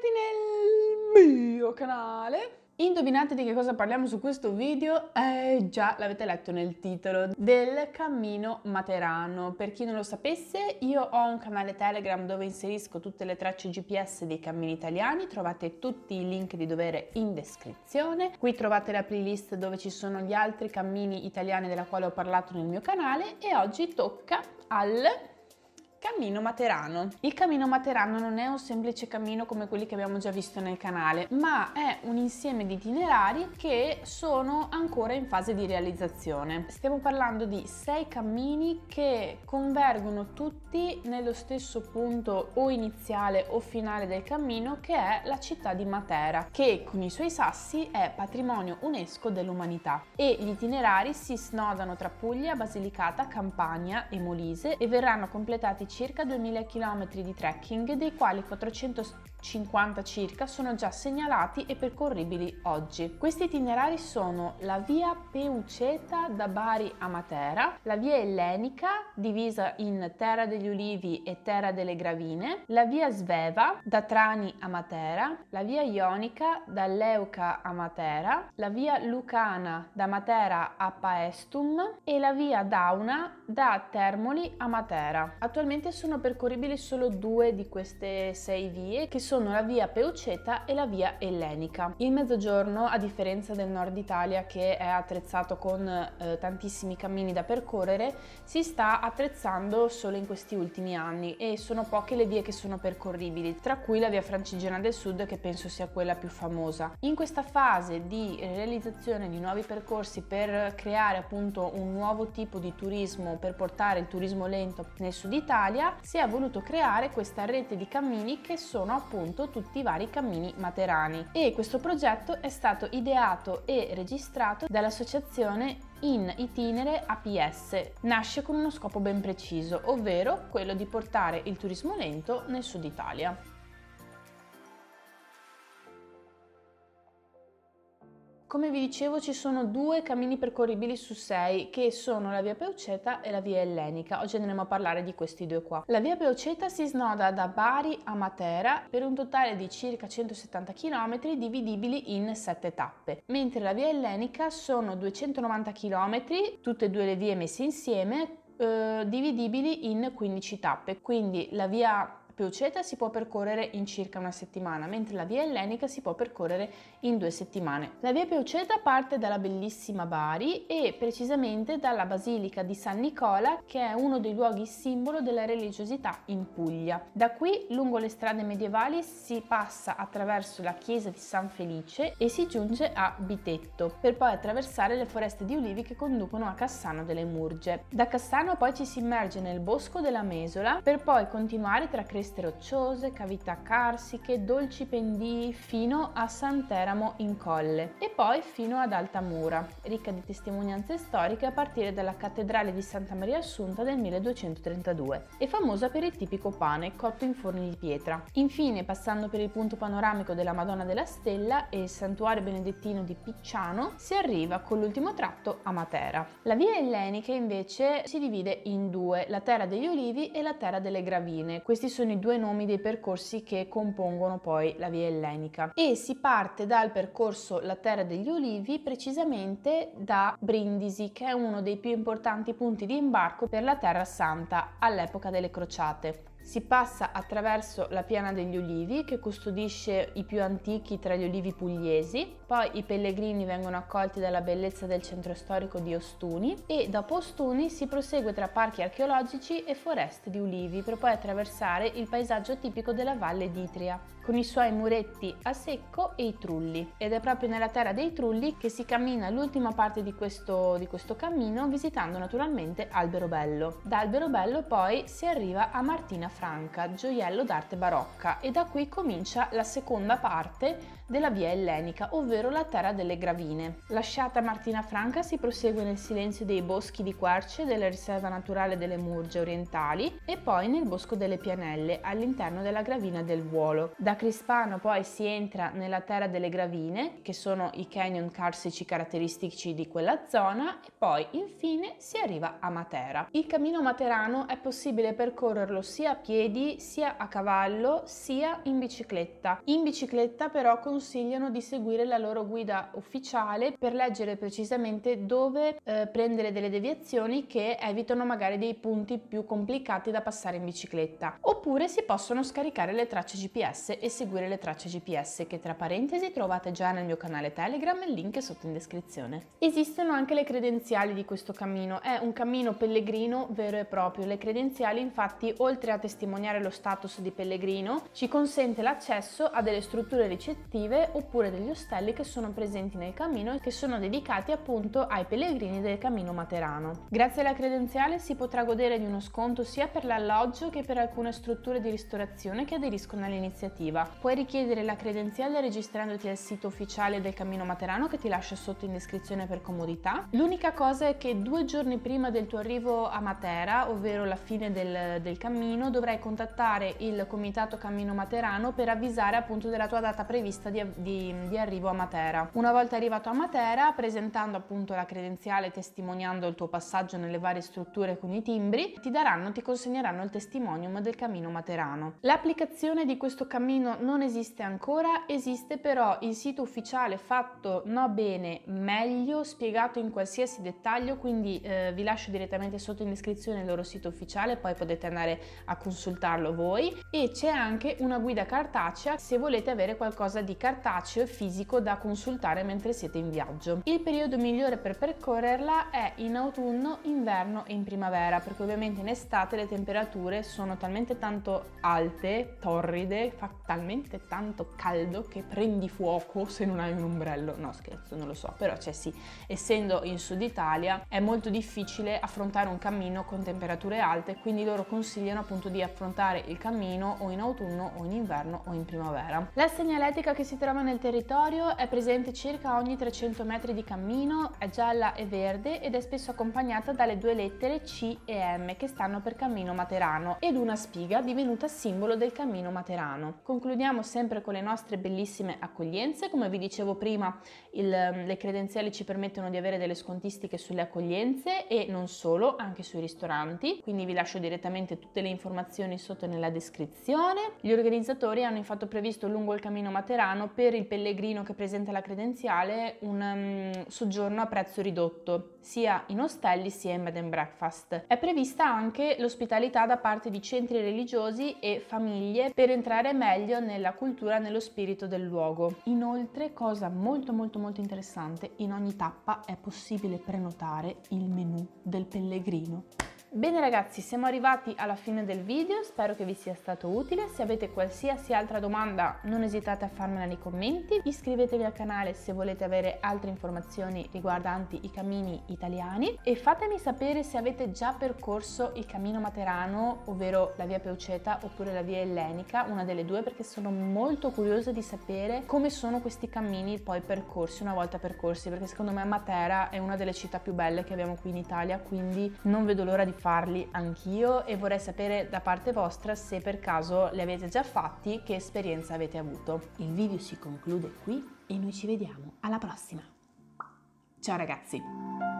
bentornati nel mio canale. Indovinate di che cosa parliamo su questo video? Eh già, l'avete letto nel titolo, del cammino materano. Per chi non lo sapesse, io ho un canale Telegram dove inserisco tutte le tracce GPS dei cammini italiani, trovate tutti i link di dovere in descrizione. Qui trovate la playlist dove ci sono gli altri cammini italiani della quale ho parlato nel mio canale e oggi tocca al Cammino Materano. Il Cammino Materano non è un semplice cammino come quelli che abbiamo già visto nel canale, ma è un insieme di itinerari che sono ancora in fase di realizzazione. Stiamo parlando di sei cammini che convergono tutti nello stesso punto o iniziale o finale del cammino che è la città di Matera, che con i suoi sassi è patrimonio UNESCO dell'umanità e gli itinerari si snodano tra Puglia, Basilicata, Campania e Molise e verranno completati circa 2000 km di trekking, dei quali 450 circa sono già segnalati e percorribili oggi. Questi itinerari sono la via Peuceta da Bari a Matera, la via Ellenica divisa in Terra degli Ulivi e Terra delle Gravine, la via Sveva da Trani a Matera, la via Ionica da Leuca a Matera, la via Lucana da Matera a Paestum e la via Dauna da Termoli a Matera. Attualmente sono percorribili solo due di queste sei vie, che sono la via Peuceta e la via Ellenica. Il mezzogiorno, a differenza del nord Italia che è attrezzato con eh, tantissimi cammini da percorrere, si sta attrezzando solo in questi ultimi anni e sono poche le vie che sono percorribili, tra cui la via Francigena del Sud che penso sia quella più famosa. In questa fase di realizzazione di nuovi percorsi per creare appunto un nuovo tipo di turismo, per portare il turismo lento nel sud Italia si è voluto creare questa rete di cammini che sono appunto tutti i vari cammini materani e questo progetto è stato ideato e registrato dall'associazione in itinere APS. Nasce con uno scopo ben preciso, ovvero quello di portare il turismo lento nel sud Italia. Come vi dicevo ci sono due cammini percorribili su sei che sono la via Peuceta e la via Ellenica. Oggi andremo a parlare di questi due qua. La via Peuceta si snoda da Bari a Matera per un totale di circa 170 km dividibili in 7 tappe, mentre la via Ellenica sono 290 km, tutte e due le vie messe insieme, eh, dividibili in 15 tappe. Quindi la via Peuceta si può percorrere in circa una settimana, mentre la via ellenica si può percorrere in due settimane. La via Peuceta parte dalla bellissima Bari e precisamente dalla Basilica di San Nicola, che è uno dei luoghi simbolo della religiosità in Puglia. Da qui, lungo le strade medievali, si passa attraverso la chiesa di San Felice e si giunge a Bitetto, per poi attraversare le foreste di ulivi che conducono a Cassano delle Murge. Da Cassano poi ci si immerge nel bosco della Mesola, per poi continuare tra creste creste rocciose, cavità carsiche, dolci pendii fino a Sant'Eramo in Colle e poi fino ad Altamura, ricca di testimonianze storiche a partire dalla cattedrale di Santa Maria Assunta del 1232 e famosa per il tipico pane cotto in forni di pietra. Infine, passando per il punto panoramico della Madonna della Stella e il santuario benedettino di Picciano, si arriva con l'ultimo tratto a Matera. La via ellenica invece si divide in due, la Terra degli Olivi e la Terra delle Gravine. Questi sono i due nomi dei percorsi che compongono poi la via ellenica e si parte dal percorso La Terra degli Ulivi precisamente da Brindisi che è uno dei più importanti punti di imbarco per la Terra Santa all'epoca delle crociate. Si passa attraverso la piana degli ulivi che custodisce i più antichi tra gli ulivi pugliesi, poi i pellegrini vengono accolti dalla bellezza del centro storico di Ostuni e dopo Ostuni si prosegue tra parchi archeologici e foreste di ulivi per poi attraversare il paesaggio tipico della Valle d'Itria, con i suoi muretti a secco e i trulli. Ed è proprio nella terra dei trulli che si cammina l'ultima parte di questo, di questo cammino visitando naturalmente Alberobello. Da Alberobello poi si arriva a Martina Franca, gioiello d'arte barocca e da qui comincia la seconda parte della via ellenica, ovvero la terra delle gravine. Lasciata Martina Franca si prosegue nel silenzio dei boschi di querce della riserva naturale delle Murge orientali e poi nel bosco delle Pianelle all'interno della gravina del Vuolo. Da Crispano poi si entra nella terra delle gravine, che sono i canyon carsici caratteristici di quella zona, e poi infine si arriva a Matera. Il cammino materano è possibile percorrerlo sia piedi, sia a cavallo, sia in bicicletta. In bicicletta però consigliano di seguire la loro guida ufficiale per leggere precisamente dove eh, prendere delle deviazioni che evitano magari dei punti più complicati da passare in bicicletta. Oppure si possono scaricare le tracce GPS e seguire le tracce GPS che tra parentesi trovate già nel mio canale Telegram, il link è sotto in descrizione. Esistono anche le credenziali di questo cammino, è un cammino pellegrino vero e proprio. Le credenziali infatti oltre a testimoniare lo status di pellegrino ci consente l'accesso a delle strutture ricettive oppure degli ostelli che sono presenti nel cammino e che sono dedicati appunto ai pellegrini del cammino materano. Grazie alla credenziale si potrà godere di uno sconto sia per l'alloggio che per alcune strutture di ristorazione che aderiscono all'iniziativa. Puoi richiedere la credenziale registrandoti al sito ufficiale del cammino materano che ti lascio sotto in descrizione per comodità. L'unica cosa è che due giorni prima del tuo arrivo a Matera, ovvero la fine del, del cammino, dovrai contattare il comitato cammino materano per avvisare appunto della tua data prevista di, di, di arrivo a Matera. Una volta arrivato a Matera, presentando appunto la credenziale testimoniando il tuo passaggio nelle varie strutture con i timbri, ti daranno, ti consegneranno il testimonium del cammino materano. L'applicazione di questo cammino non esiste ancora, esiste però il sito ufficiale fatto no bene meglio, spiegato in qualsiasi dettaglio, quindi eh, vi lascio direttamente sotto in descrizione il loro sito ufficiale, poi potete andare a consultarlo voi e c'è anche una guida cartacea se volete avere qualcosa di cartaceo e fisico da consultare mentre siete in viaggio. Il periodo migliore per percorrerla è in autunno, inverno e in primavera, perché ovviamente in estate le temperature sono talmente tanto alte, torride, fa talmente tanto caldo che prendi fuoco se non hai un ombrello. No, scherzo, non lo so, però cioè sì, essendo in Sud Italia è molto difficile affrontare un cammino con temperature alte, quindi loro consigliano appunto di affrontare il cammino o in autunno o in inverno o in primavera. La segnaletica che si trova nel territorio è presente circa ogni 300 metri di cammino, è gialla e verde ed è spesso accompagnata dalle due lettere C e M che stanno per cammino materano ed una spiga divenuta simbolo del cammino materano. Concludiamo sempre con le nostre bellissime accoglienze, come vi dicevo prima il, le credenziali ci permettono di avere delle scontistiche sulle accoglienze e non solo, anche sui ristoranti, quindi vi lascio direttamente tutte le informazioni sotto nella descrizione. Gli organizzatori hanno infatti previsto lungo il cammino materano per il pellegrino che presenta la credenziale un um, soggiorno a prezzo ridotto, sia in ostelli sia in bed and breakfast. È prevista anche l'ospitalità da parte di centri religiosi e famiglie per entrare meglio nella cultura e nello spirito del luogo. Inoltre, cosa molto molto molto interessante, in ogni tappa è possibile prenotare il menù del pellegrino. Bene ragazzi, siamo arrivati alla fine del video, spero che vi sia stato utile. Se avete qualsiasi altra domanda non esitate a farmela nei commenti. Iscrivetevi al canale se volete avere altre informazioni riguardanti i cammini italiani e fatemi sapere se avete già percorso il cammino materano, ovvero la via Peuceta oppure la via ellenica, una delle due perché sono molto curiosa di sapere come sono questi cammini poi percorsi una volta percorsi perché secondo me Matera è una delle città più belle che abbiamo qui in Italia, quindi non vedo l'ora di farli anch'io e vorrei sapere da parte vostra se per caso li avete già fatti, che esperienza avete avuto. Il video si conclude qui e noi ci vediamo alla prossima. Ciao ragazzi!